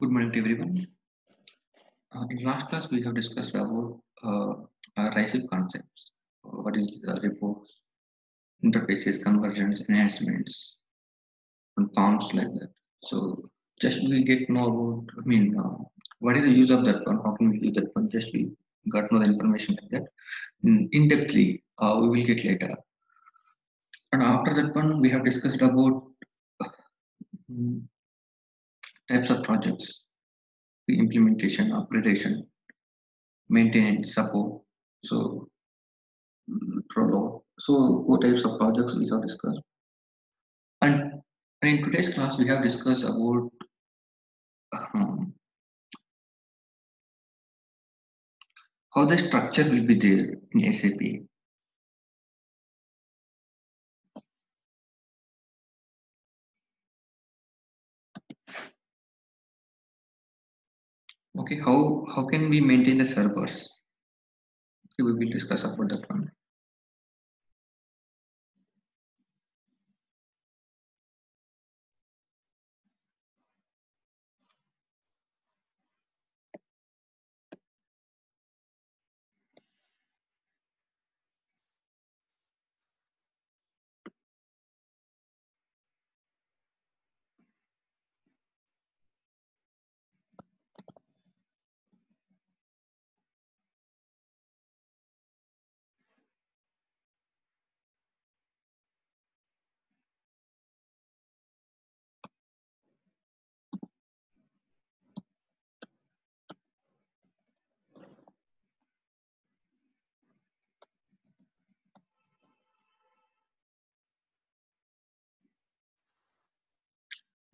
Good morning to everyone. Uh, in last class, we have discussed about uh, uh, concepts. Uh, what is the reports, interfaces, conversions, enhancements, and forms like that. So just we get know about, I mean, uh, what is the use of that one? How can we use that one? Just we got the information like that. In, in depthly, uh, we will get later. And after that one, we have discussed about mm, types of projects, the implementation, upgradation, maintenance, support. So, mm, Trello. So, four types of projects we have discussed. And, and in today's class, we have discussed about um, how the structure will be there in SAP. Okay, how how can we maintain the servers? Okay, we will discuss about that one.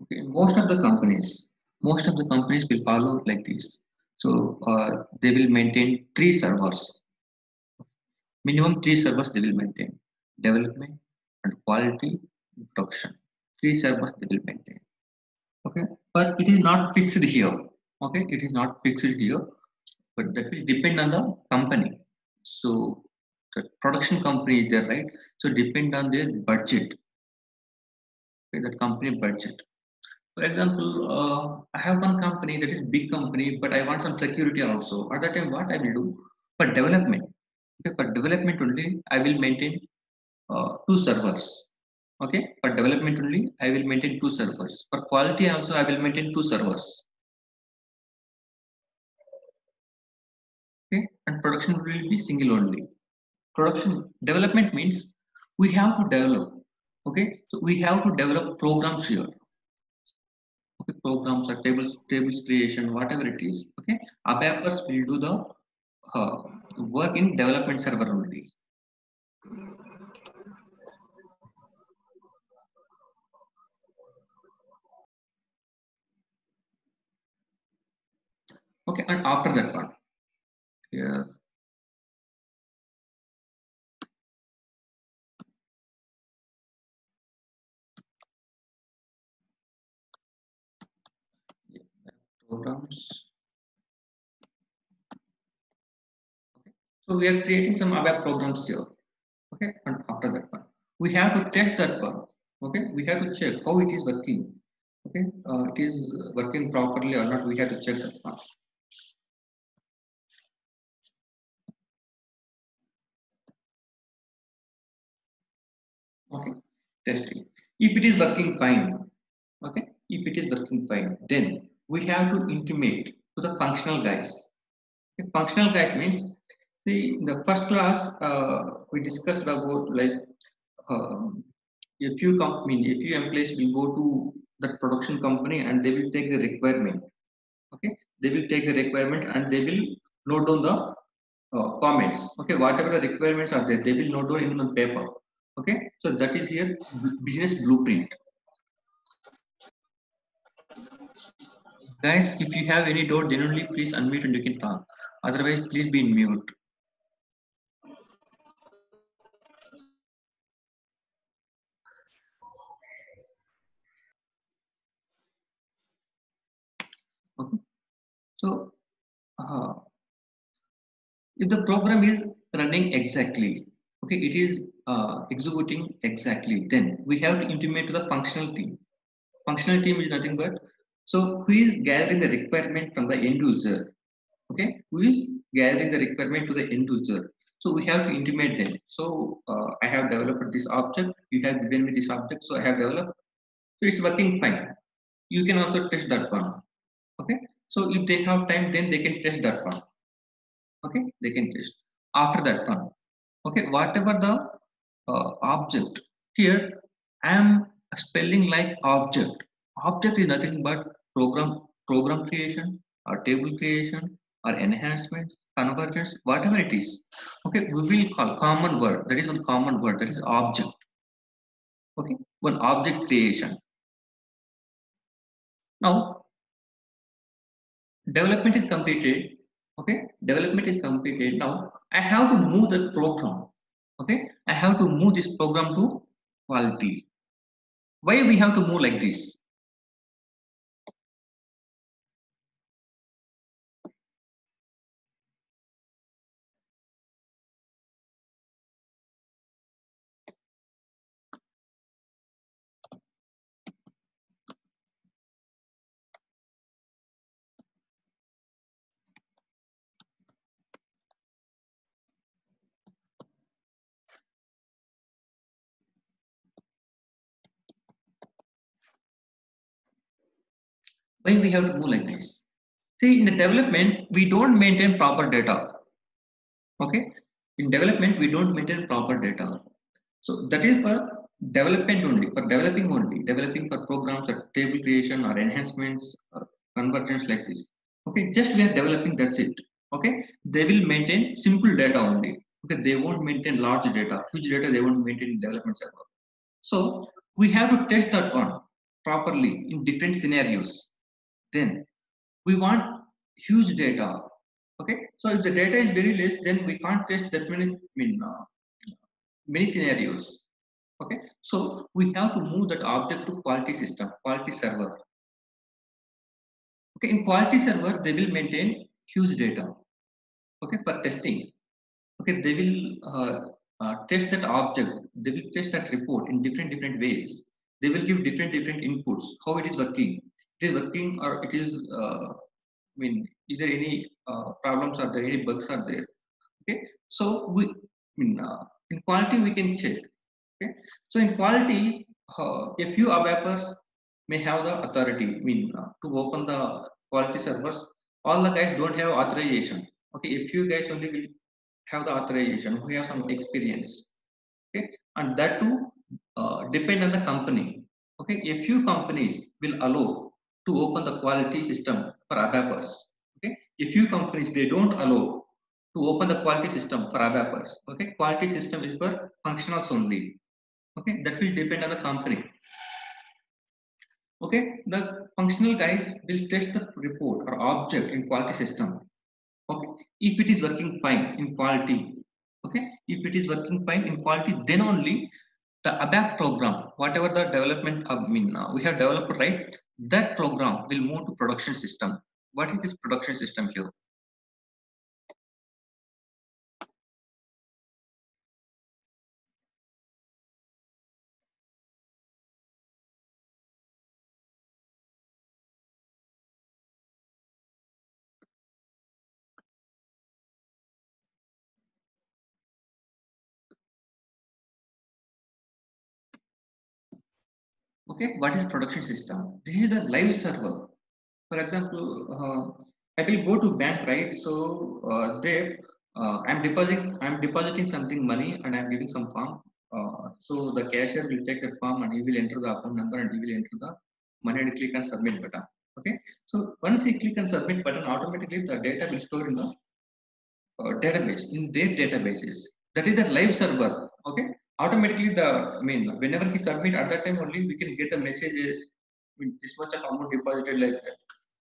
Okay, most of the companies, most of the companies will follow like this. So uh, they will maintain three servers. Minimum three servers they will maintain. Development and quality production. Three servers they will maintain. Okay, but it is not fixed here. Okay, it is not fixed here, but that will depend on the company. So the production company is there, right? So depend on their budget. Okay, that company budget. For example, uh, I have one company that is big company, but I want some security also. At that time, what I will do for development? Okay, for development only, I will maintain uh, two servers. Okay, for development only, I will maintain two servers. For quality also, I will maintain two servers. Okay, and production will be single only. Production development means we have to develop. Okay, so we have to develop programs here okay programs or tables tables creation whatever it is okay? ABAPers will do the uh, work in development server only. Okay and after that one here programs. Okay. So we are creating some ABAP programs here. Okay. And after that one. We have to test that one. Okay. We have to check how it is working. Okay. Uh, it is working properly or not. We have to check that one. Okay. Testing. If it is working fine. Okay. If it is working fine then we have to intimate to the functional guys. The functional guys means see in the first class uh, we discussed about like um, a few company a few employees will go to the production company and they will take the requirement. Okay? They will take the requirement and they will note down the uh, comments. Okay? Whatever the requirements are there they will note down in the paper. Okay? So that is here business blueprint guys if you have any doubt only please unmute and you can talk. Otherwise please be in mute. Okay. So uh, if the program is running exactly okay it is uh, executing exactly then we have to intimate to the functional team. Functional team is nothing but So who is gathering the requirement from the end user? Okay, who is gathering the requirement to the end user? So we have to intimate them. So uh, I have developed this object. You have given me this object. So I have developed. So it's working fine. You can also test that one. Okay. So if they have time, then they can test that one. Okay, they can test after that one. Okay, whatever the uh, object here, I am spelling like object. Object is nothing but program program creation or table creation or enhancements, conversions, whatever it is. Okay, we will call common word. That is one common word. That is object. Okay, one object creation. Now, development is completed. Okay, development is completed. Now, I have to move the program. Okay, I have to move this program to quality. Why we have to move like this? Why we have to move like this? See, in the development, we don't maintain proper data. Okay, in development, we don't maintain proper data. So that is for development only, for developing only, developing for programs or table creation or enhancements or conversions like this. Okay, just we are developing, that's it. Okay, they will maintain simple data only. Okay, they won't maintain large data, huge data they won't maintain in development server. So we have to test that one properly in different scenarios. Then we want huge data. Okay, so if the data is very less, then we can't test that many, mean, uh, many scenarios. Okay, so we have to move that object to quality system, quality server. Okay, in quality server, they will maintain huge data. Okay, for testing. Okay, they will uh, uh, test that object. They will test that report in different different ways. They will give different different inputs. How it is working? It is working or it is. Uh, I mean, is there any uh, problems? Are there any bugs? Are there? Okay, so we. I mean, uh, in quality we can check okay so in quality uh, a few ABAPers may have the authority I mean uh, to open the quality servers all the guys don't have authorization okay a few guys only will have the authorization who have some experience okay and that too uh, depend on the company okay a few companies will allow to open the quality system for ABAPers okay a few companies they don't allow to open the quality system for ABAPers. Okay, quality system is for functionals only. Okay, that will depend on the company. Okay, the functional guys will test the report or object in quality system. Okay, if it is working fine in quality, okay, if it is working fine in quality, then only the ABAP program, whatever the development, I mean, uh, we have developed, right? That program will move to production system. What is this production system here? Okay what is production system? This is the live server. For example uh, i will go to bank right? So uh, there uh, i'm depositing i'm depositing something money and i'm giving some form. Uh, so the cashier will take that form and he will enter the account number and he will enter the money and click on submit button. Okay? So once he click on submit button automatically the data will store in the uh, database in their databases. That is the live server. Okay automatically the I mean whenever he submit at that time only we can get the messages I mean, this much amount deposited like that.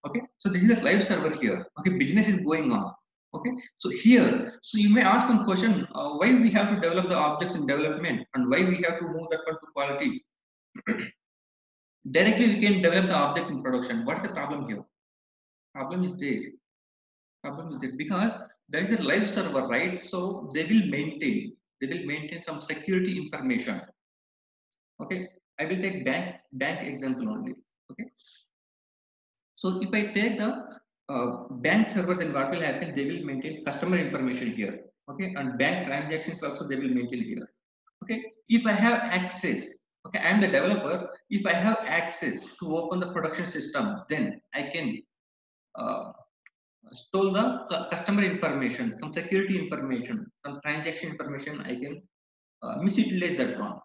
Okay, so this is a live server here. Okay, business is going on. Okay, so here, so you may ask one question: uh, Why we have to develop the objects in development, and why we have to move that one to quality? Directly, we can develop the object in production. What is the problem here? Problem is there. Problem is there because there is a live server, right? So they will maintain they will maintain some security information okay i will take bank bank example only okay So if I take the uh, bank server, then what will happen? They will maintain customer information here. Okay, and bank transactions also they will maintain here. Okay, if I have access, okay, I am the developer. If I have access to open the production system, then I can uh, store the customer information, some security information, some transaction information. I can uh, misutilize that one.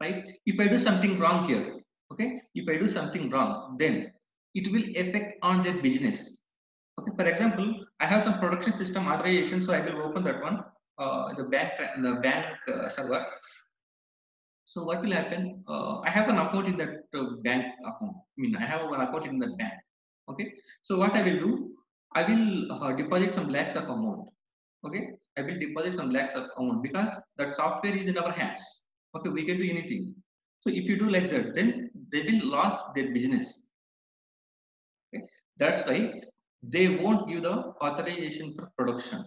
Right? If I do something wrong here, okay, if I do something wrong, then it will affect on their business. Okay, for example, I have some production system authorization, so I will open that one, uh, the bank, the bank uh, server. So what will happen? Uh, I have an account in that uh, bank account. I mean, I have an account in that bank. Okay, so what I will do? I will uh, deposit some lakhs of amount. Okay, I will deposit some lakhs of amount because that software is in our hands. Okay, we can do anything. So if you do like that, then they will lose their business Okay, that's why they won't give the authorization for production.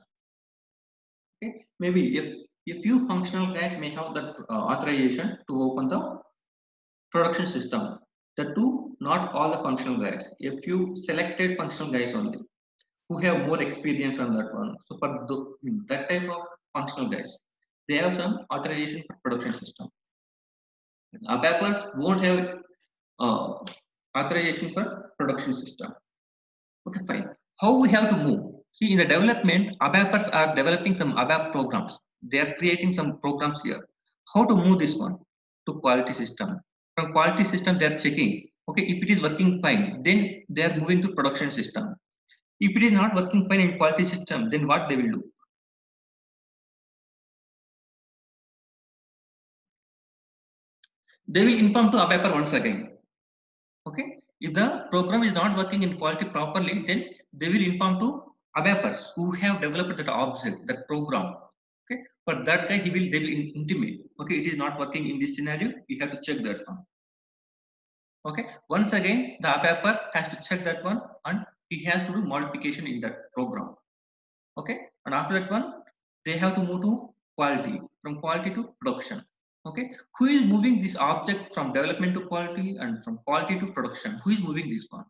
Okay, maybe if a few functional guys may have that uh, authorization to open the production system. The two, not all the functional guys. A few selected functional guys only who have more experience on that one. So for the, that type of functional guys, they have some authorization for production system. ABAPers won't have uh, authorization for production system. Okay, fine. How we have to move? See, in the development, ABAPers are developing some ABAP programs. They are creating some programs here. How to move this one to quality system? From quality system, they are checking. Okay, if it is working fine, then they are moving to production system. If it is not working fine in quality system, then what they will do? They will inform to ABAPer once again. Okay, if the program is not working in quality properly, then they will inform to ABAPers who have developed that object, that program. Okay, for that guy, he will they will intimate. Okay, it is not working in this scenario. You have to check that one. Okay, once again, the ABAPer has to check that one and he has to do modification in that program. Okay, and after that one, they have to move to quality from quality to production. Okay. Who is moving this object from development to quality and from quality to production? Who is moving this one?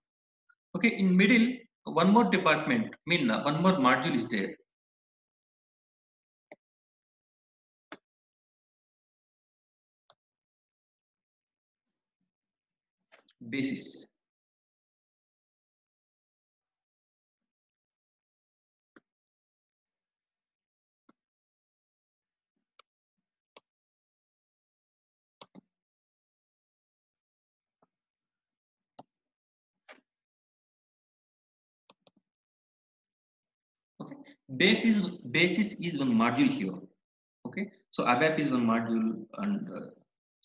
Okay. In middle one more department I mean one more module is there basis. Basis basis is one module here. Okay. So abap is one module and uh,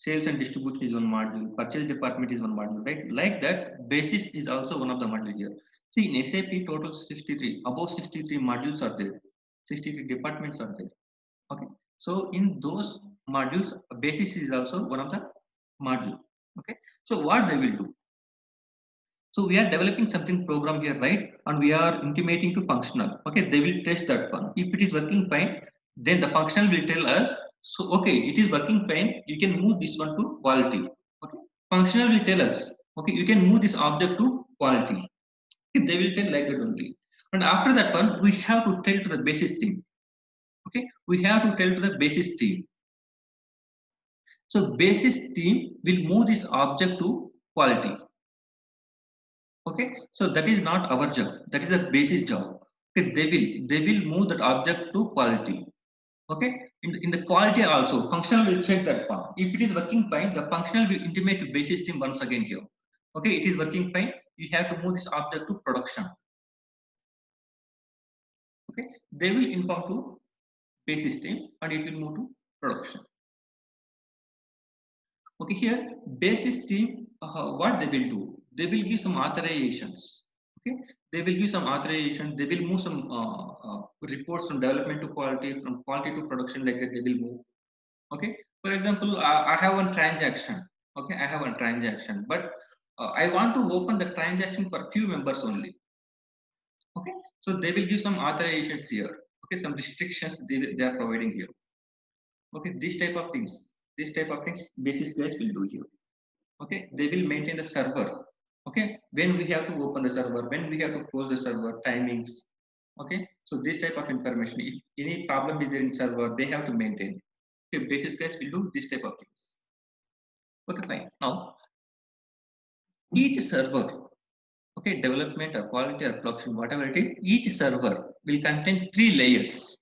sales and distribution is one module purchase department is one module right? Like that basis is also one of the module here. See in sap total 63 above 63 modules are there. 63 departments are there. Okay. So in those modules basis is also one of the module. Okay. So what they will do? So we are developing something program here, right? And we are intimating to functional. Okay, they will test that one. If it is working fine, then the functional will tell us, so okay, it is working fine. You can move this one to quality. Okay, functional will tell us, okay, you can move this object to quality. Okay, they will tell like that only. And after that one, we have to tell to the basis team. Okay, we have to tell to the basis team. So basis team will move this object to quality okay so that is not our job that is a basis job okay they will they will move that object to quality okay? In, in the quality also functional will check that one if it is working fine the functional will intimate to basis team once again here. Okay? It is working fine you have to move this object to production. Okay? They will inform to basis team and it will move to production. Okay here basis team uh, what they will do? They will give some authorizations okay? They will give some authorization. They will move some uh, uh, reports from development to quality from quality to production like that they will move. Okay? For example I, I have one transaction. Okay? I have one transaction. But uh, i want to open the transaction for few members only. Okay? So they will give some authorizations here. Okay? Some restrictions they, they are providing here. Okay? This type of things. This type of things basis guys will do here. Okay? They will maintain the server Okay, when we have to open the server, when we have to close the server, timings. Okay, so this type of information, if any problem is there in server, they have to maintain. Okay, basis guys will do this type of things. Okay, fine. Now, each server, okay, development or quality or production, whatever it is, each server will contain three layers.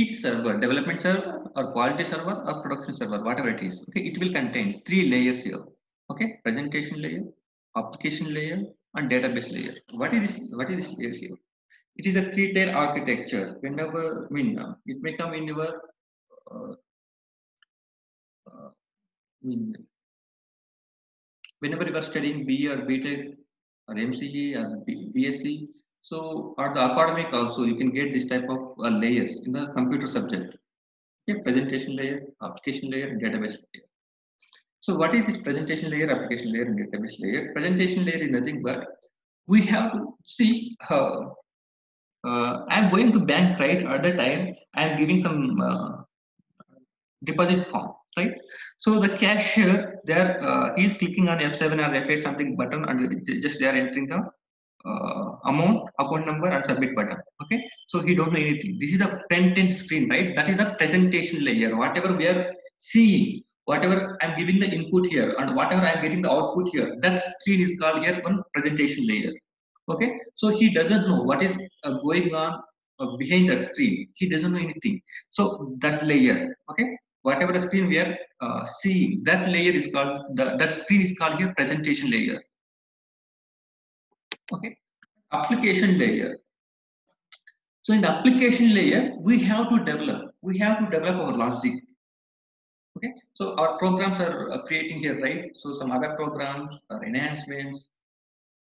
Each server, development server or quality server or production server, whatever it is, okay, it will contain three layers here. Okay, presentation layer, application layer, and database layer. What is this? What is this layer here? It is a three-tier architecture. Whenever, I mean, uh, it may come in your, uh, uh, whenever you are studying B or BTech or MCE or BSc, so at the academic also, you can get this type of uh, layers in the computer subject. Okay, presentation layer, application layer, database layer. So what is this presentation layer, application layer, and database layer? Presentation layer is nothing but we have to see how uh, I'm going to bank right at the time I'm giving some uh, deposit form, right? So the cashier there, uh, he's clicking on F7 or F8 something button and just they are entering the uh, amount, account number, and submit button. Okay, so he don't know anything. This is the front end screen, right? That is the presentation layer. Whatever we are seeing, whatever I'm giving the input here, and whatever I'm getting the output here, that screen is called here one presentation layer. Okay, so he doesn't know what is uh, going on uh, behind that screen. He doesn't know anything. So that layer, okay, whatever the screen we are uh, seeing, that layer is called the, that screen is called here presentation layer okay? Application layer. So in the application layer we have to develop we have to develop our logic. Okay? So our programs are uh, creating here right? So some other programs or enhancements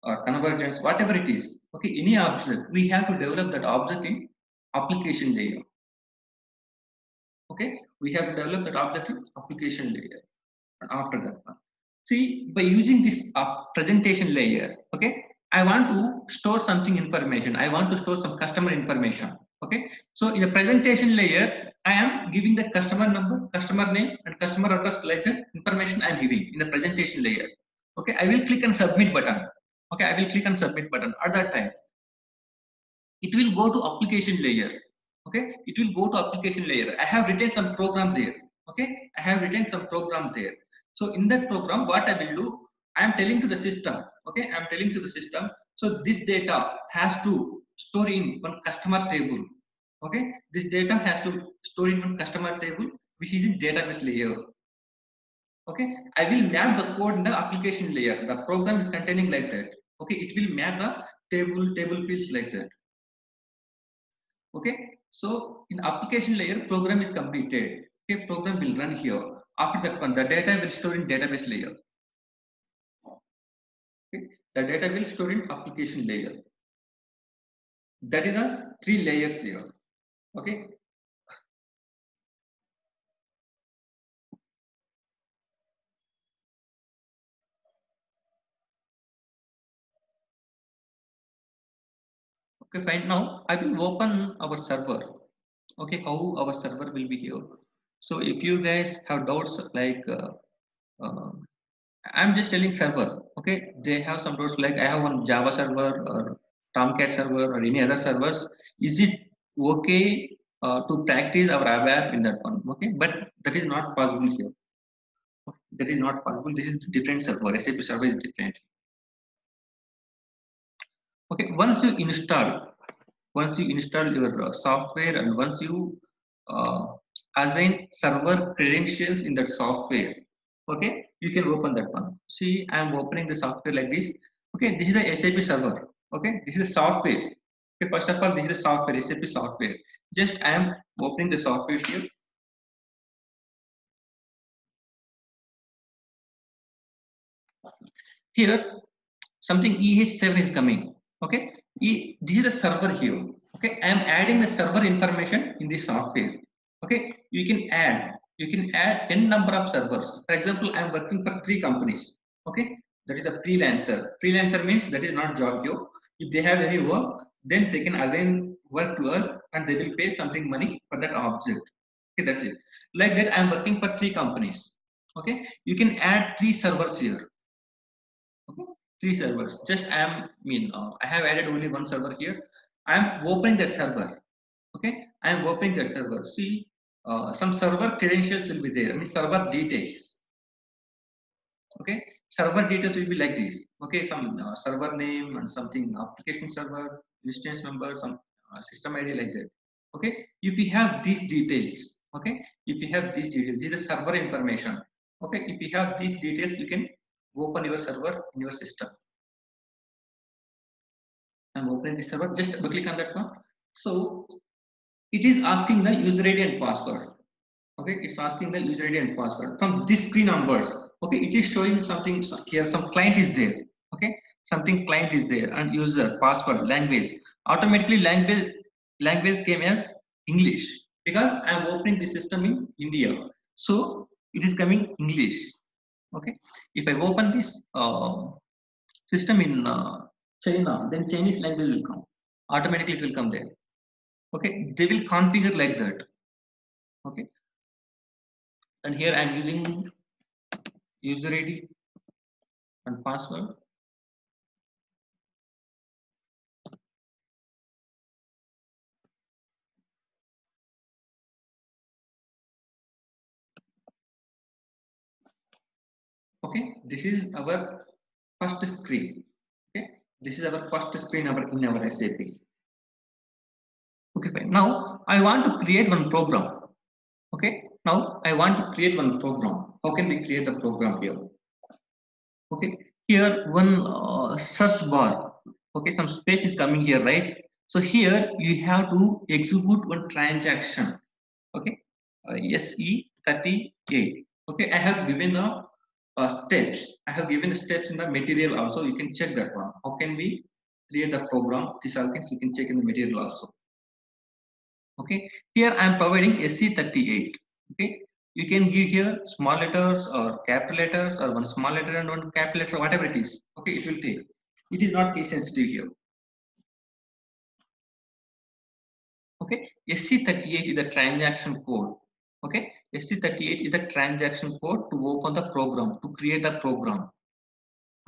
or conversions whatever it is. Okay? Any object we have to develop that object in application layer. Okay? We have to develop that object in application layer. And after that one see by using this uh, presentation layer okay I want to store something information. I want to store some customer information. Okay. So in the presentation layer, I am giving the customer number, customer name, and customer address like the information I am giving in the presentation layer. Okay. I will click on submit button. Okay. I will click on submit button at that time. It will go to application layer. Okay. It will go to application layer. I have written some program there. Okay. I have written some program there. So in that program, what I will do, I am telling to the system okay i'm telling to the system so this data has to store in one customer table. Okay this data has to store in one customer table which is in database layer. Okay i will map the code in the application layer. The program is containing like that. Okay it will map the table table fields like that. Okay so in application layer program is completed. Okay program will run here. After that one the data will store in database layer The data will store in application layer. That is the three layers here. Okay. Okay, fine. Now I will open our server. Okay, how our server will be here. So if you guys have doubts like uh, uh, I'm just telling server. Okay, they have some doors like I have one Java server or Tomcat server or any other servers. Is it okay uh, to practice our app in that one? Okay, but that is not possible here. That is not possible. This is different server. SAP server is different. Okay, once you install, once you install your uh, software and once you uh, assign server credentials in that software, okay, you can open that one. See i am opening the software like this. Okay this is the sap server. Okay this is software. Okay first of all this is software sap software. Just i am opening the software here. Here, something EH7 is coming. Okay, e, this is the server here. Okay, I am adding the server information in the software. Okay, you can add you can add n number of servers. For example, I am working for three companies. Okay, that is a freelancer. Freelancer means that is not job here. If they have any work, then they can assign work to us and they will pay something money for that object. Okay, that's it. Like that, I am working for three companies. Okay, you can add three servers here. Okay, three servers. Just I am mean uh, I have added only one server here. I am opening that server. Okay, I am opening that server. See, uh, some server credentials will be there. I mean server details. Okay, server details will be like this. Okay, some uh, server name and something application server, instance number, some uh, system ID like that. Okay, if we have these details, okay, if we have these details, this is server information. Okay, if you have these details, you can open your server in your system. I'm opening the server. Just click on that one. So it is asking the user ID and password. Okay it's asking the user id and password from this screen numbers. okay it is showing something here some client is there. Okay something client is there and user password language. Automatically language language came as english because i am opening the system in india. So it is coming english. Okay if i open this uh, system in uh, china then chinese language will come. Automatically it will come there okay they will configure like that okay and here I'm using user ID and password. Okay, this is our first screen. Okay, this is our first screen our, in our SAP. Okay, fine. Now I want to create one program. Okay? Now i want to create one program. How can we create the program here? Okay? Here one uh, search bar. Okay? Some space is coming here right? So here you have to execute one transaction. Okay? Uh, se38 okay? I have given the uh, steps. I have given steps in the material also. You can check that one. How can we create the program? These are things you can check in the material also okay? Here i am providing se38 okay? You can give here small letters or capital letters or one small letter and one capital letter whatever it is. Okay? It will take it is not case sensitive here. Okay? Se38 is the transaction code. Okay? Se38 is the transaction code to open the program to create the program.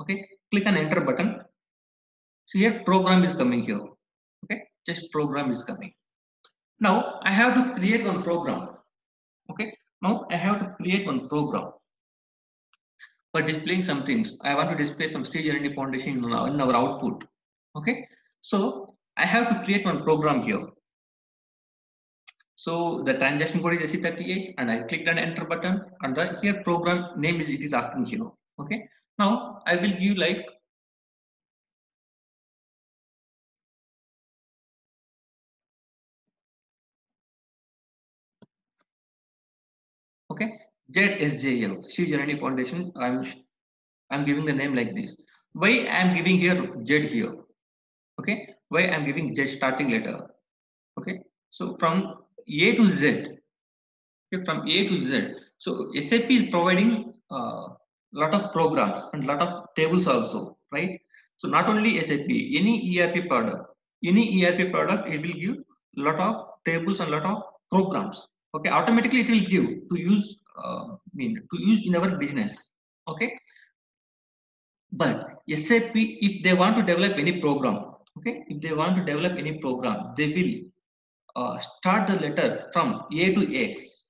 Okay? Click on enter button. So here program is coming here. Okay? Just program is coming now I have to create one program. Okay. Now I have to create one program for displaying some things. I want to display some stage Janani Foundation in our, in our output. Okay. So I have to create one program here. So the transaction code is SE38 and I clicked on enter button and the here program name is it is asking you here. Okay. Now I will give like okay? ZSJF Sri Janani Foundation. I'm I'm giving the name like this. Why I'm giving here Z here? Okay? Why I'm giving Z starting letter? Okay? So from A to Z. Okay, from A to Z. So SAP is providing a uh, lot of programs and lot of tables also right? So not only SAP any ERP product any ERP product it will give lot of tables and lot of programs okay automatically it will give to use uh, mean to use in our business. Okay? But sap if they want to develop any program okay if they want to develop any program they will uh, start the letter from a to x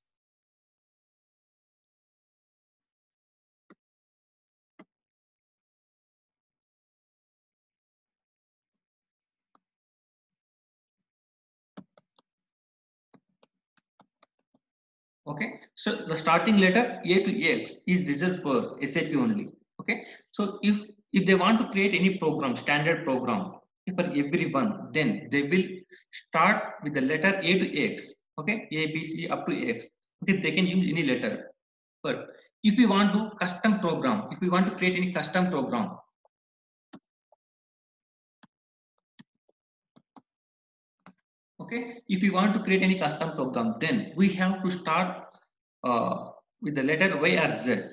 okay? So the starting letter a to x is reserved for sap only. Okay? So if if they want to create any program standard program for everyone then they will start with the letter a to x. Okay? A b c up to x. Okay? They can use any letter. But if we want to custom program, if we want to create any custom program, okay, if we want to create any custom program, then we have to start uh, with the letter Y or Z.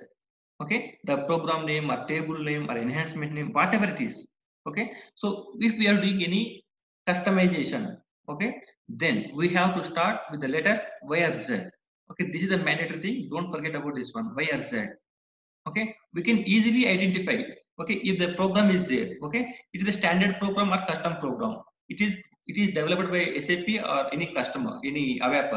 Okay, the program name or table name or enhancement name, whatever it is. Okay, so if we are doing any customization, okay, then we have to start with the letter Y or Z. Okay? This is the mandatory thing. Don't forget about this one. Y or z. Okay? We can easily identify okay? If the program is there okay? It is a standard program or custom program. It is it is developed by sap or any customer any ABAP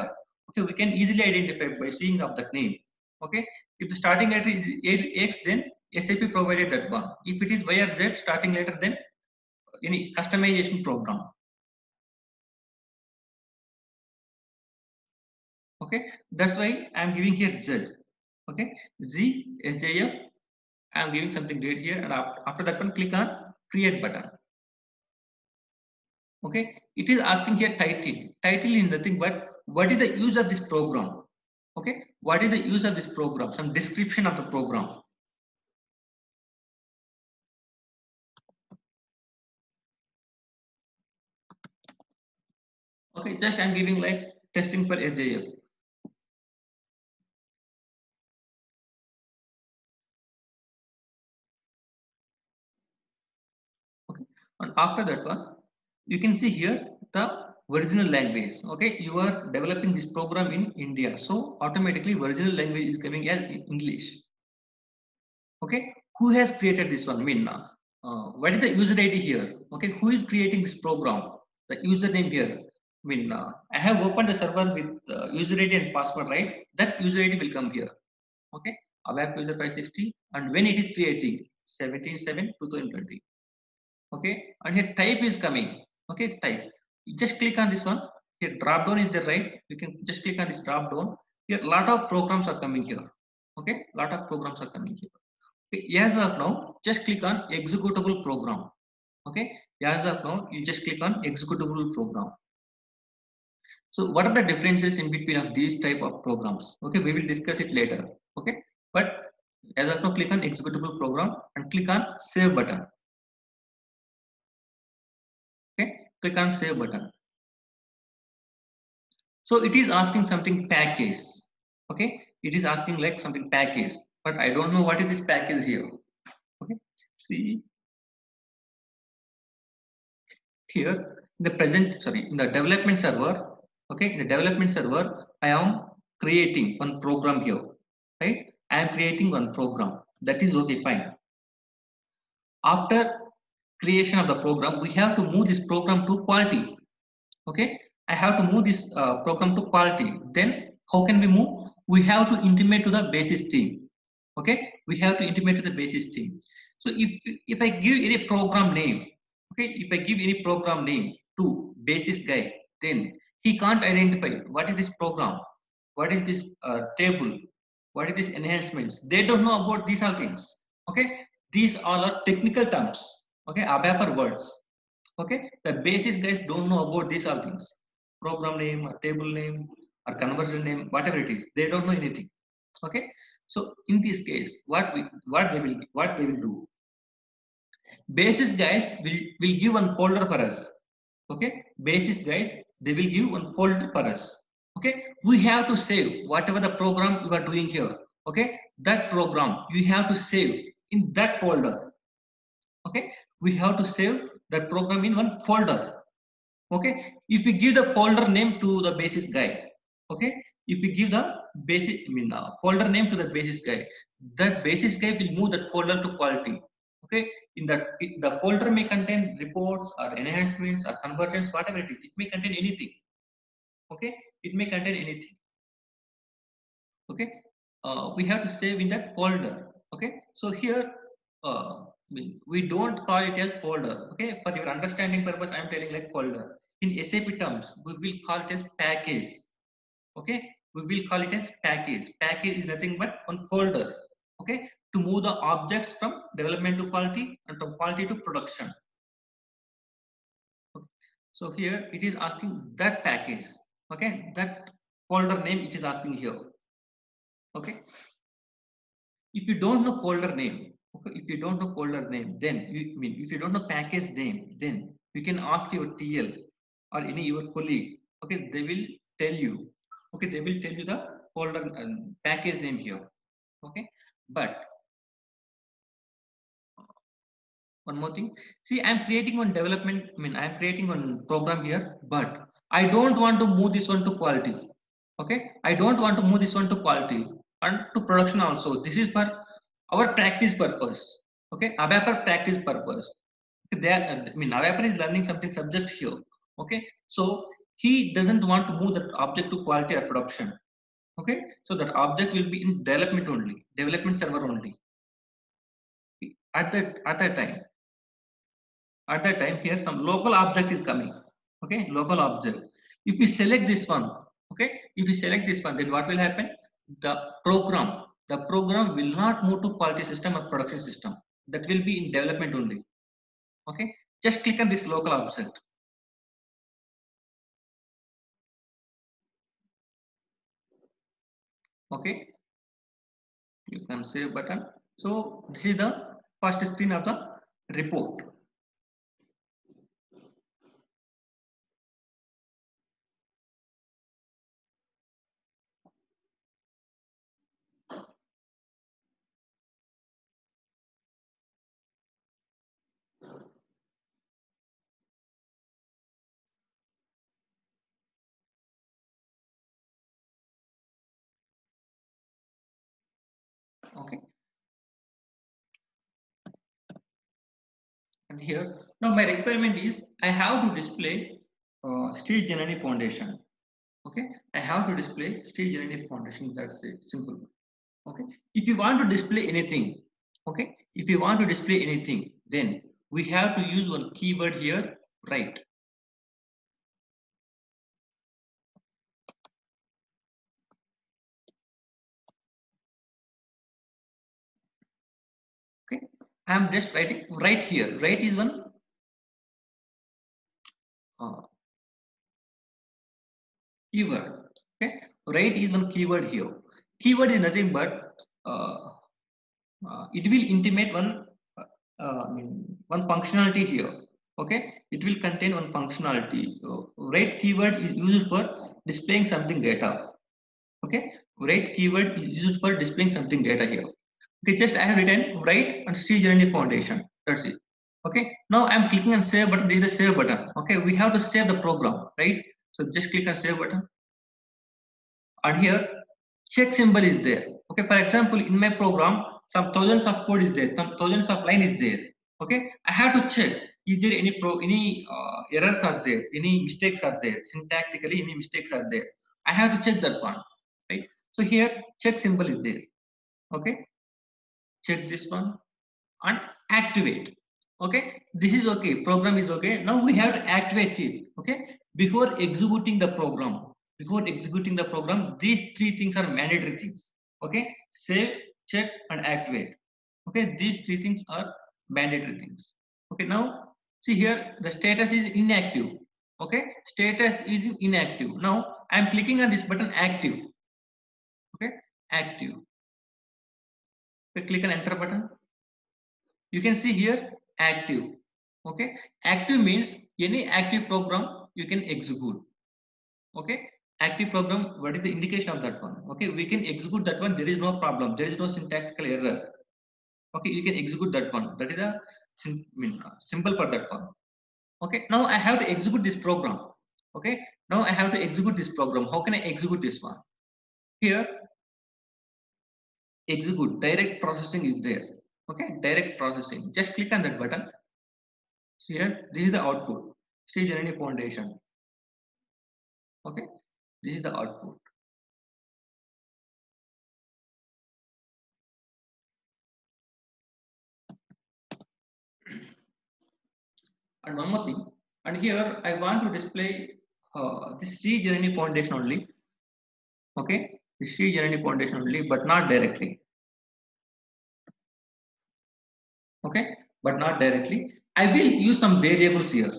okay we can easily identify by seeing of that name. Okay if the starting letter is x then sap provided that one. If it is y or z starting letter then any customization program. Okay that's why i'm giving here z. Okay z sjf i'm giving something date here and after that one click on create button okay? It is asking here title. Title is nothing but what is the use of this program? Okay? What is the use of this program? Some description of the program. Okay just i'm giving like testing for sjf and after that one you can see here the original language okay? You are developing this program in india. So automatically original language is coming as english okay? Who has created this one? Minna uh, what is the user id here okay? Who is creating this program? The username here uh, I have opened the server with uh, user ID and password, right? That user ID will come here. Okay, ABAP user 560, and when it is creating 17 7 2020 okay? And here type is coming okay type. You just click on this one. Here drop down is there right. You can just click on this drop down. Here a lot of programs are coming here. Okay lot of programs are coming here. Okay as of now just click on executable program. Okay as of now you just click on executable program. So what are the differences in between of these type of programs? Okay we will discuss it later. Okay but as of now click on executable program and click on save button click on save button. So it is asking something package okay? It is asking like something package but i don't know what is this package here okay? See here in the present sorry in the development server okay? In the development server i am creating one program here right? I am creating one program. That is okay fine. After creation of the program, we have to move this program to quality. Okay, I have to move this uh, program to quality. Then how can we move? We have to intimate to the basis team. Okay, we have to intimate to the basis team. So if if I give any program name, okay, if I give any program name to basis guy, then he can't identify what is this program, what is this uh, table, what is this enhancements. They don't know about these all things. Okay, these all are technical terms okay ABAP words. Okay the basis guys don't know about these all things. Program name or table name or conversion name whatever it is they don't know anything. Okay so in this case what we what they will what they will do? Basis guys will will give one folder for us. Okay basis guys they will give one folder for us. Okay we have to save whatever the program you are doing here. Okay that program you have to save in that folder. Okay we have to save that program in one folder. Okay? If we give the folder name to the basis guy okay? If we give the basic i mean uh, folder name to the basis guy that basis guy will move that folder to quality. Okay? In that the folder may contain reports or enhancements or conversions whatever it is it may contain anything. Okay? It may contain anything. Okay? Uh, we have to save in that folder. Okay? So here uh, we don't call it as folder okay? For your understanding purpose i'm telling like folder. In sap terms we will call it as package okay? We will call it as package. Package is nothing but one folder okay? To move the objects from development to quality and from quality to production. Okay. so here it is asking that package okay? That folder name it is asking here okay? If you don't know folder name, okay, if you don't know folder name, then you I mean if you don't know package name, then you can ask your TL or any your colleague. Okay, they will tell you. Okay, they will tell you the folder um, package name here. Okay, but one more thing. See, I'm creating one development. I mean, I'm creating one program here, but I don't want to move this one to quality. Okay, I don't want to move this one to quality and to production also. This is for our practice purpose. Okay, ABAP practice purpose. there uh, I mean, ABAP is learning something subject here. Okay, so he doesn't want to move that object to quality or production. Okay, so that object will be in development only, development server only. At that at that time, at that time here some local object is coming. Okay, local object. If we select this one, okay, if we select this one, then what will happen? the program the program will not move to quality system or production system. That will be in development only. Okay? Just click on this local object. Okay? You can save button. So this is the first screen of the report okay here. Now my requirement is i have to display uh, Sri Janani foundation. Okay? I have to display Sri Janani foundation. That's it. Simple. Okay? If you want to display anything okay? If you want to display anything then we have to use one keyword here right okay i'm just writing right here. Write is one. Uh, keyword. Okay? Write is one keyword here. Keyword is nothing but uh, uh, it will intimate one uh, I mean, one functionality here. Okay? It will contain one functionality. Write keyword is used for displaying something data. Okay? Write keyword is used for displaying something data here okay just i have written right on Sri Janani foundation. That's it. Okay? Now i'm clicking on save button. This is the save button. Okay? We have to save the program right? So just click on save button. And here check symbol is there. Okay? For example in my program some thousands of code is there. Some thousands of line is there. Okay? I have to check is there any pro any uh, errors are there? Any mistakes are there? Syntactically any mistakes are there? I have to check that one right? So here check symbol is there. Okay check this one and activate. Okay? This is okay. Program is okay. Now we have to activate it. Okay? Before executing the program before executing the program these three things are mandatory things. Okay? Save check and activate. Okay? These three things are mandatory things. Okay? Now see here the status is inactive. Okay? Status is inactive. Now i am clicking on this button active. Okay? Active okay, click on enter button. You can see here active okay? Active means any active program you can execute okay? Active program what is the indication of that one okay? We can execute that one there is no problem there is no syntactical error okay? You can execute that one. That is a uh, simple for that one okay? Now i have to execute this program okay? Now i have to execute this program. How can i execute this one? Here execute. Direct processing is there. Okay? Direct processing. Just click on that button. Here? This is the output. Sri Janani foundation. Okay? This is the output. And one more thing. And here i want to display uh, this Sri foundation only. Okay? The Sri Janani foundation only but not directly okay but not directly. I will use some variables here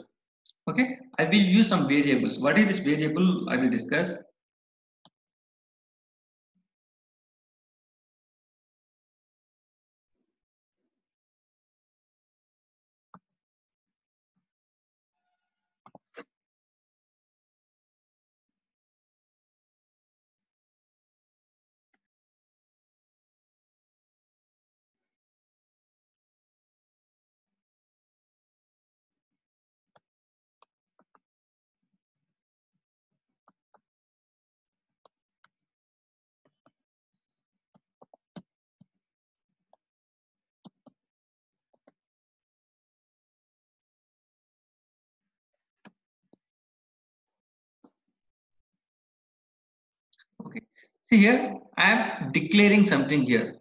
okay? I will use some variables. What is this variable? I will discuss See here, I am declaring something here.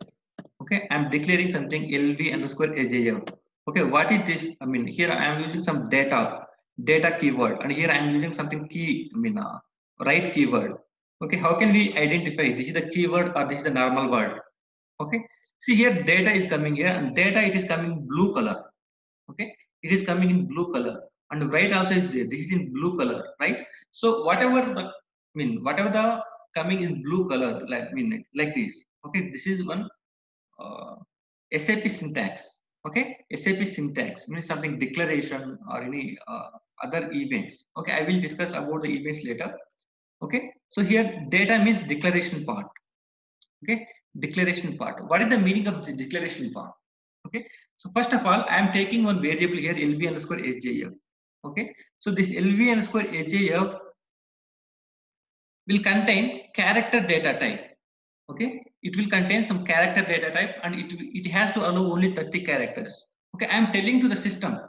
Okay, I am declaring something LV underscore AJF. Okay, what is this? I mean, here I am using some data, data keyword, and here I am using something key, I mean, uh, write keyword. Okay, how can we identify this is the keyword or this is the normal word? Okay, see here data is coming here and data it is coming blue color. Okay, it is coming in blue color and right also is there. This is in blue color, right? So whatever the I mean, whatever the coming in blue color, like like this. Okay, this is one uh, SAP syntax. Okay, SAP syntax means something declaration or any uh, other events. Okay, I will discuss about the events later. Okay, so here data means declaration part. Okay, declaration part. What is the meaning of the declaration part? Okay, so first of all, I am taking one variable here LV underscore SJF. Okay, so this LV underscore SJF will contain character data type. Okay, it will contain some character data type and it, it has to allow only 30 characters. Okay, I am telling to the system.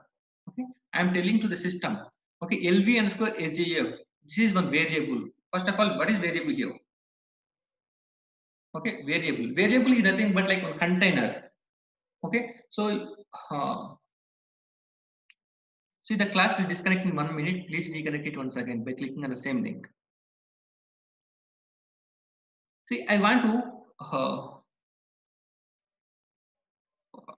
Okay, I am telling to the system. Okay, LV underscore SJF. This is one variable. First of all, what is variable here? Okay, variable. Variable is nothing but like a container. Okay, so uh, see the class will disconnect in one minute. Please reconnect it once again by clicking on the same link. See, I want to, uh,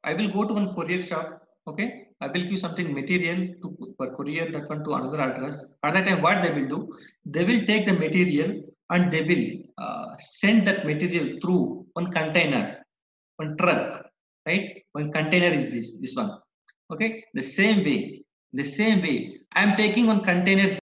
I will go to one courier shop. Okay, I will give something material to for courier that one to another address. At that time, what they will do, they will take the material and they will uh, send that material through one container, one truck, right? One container is this this one. Okay, the same way, the same way. I am taking one container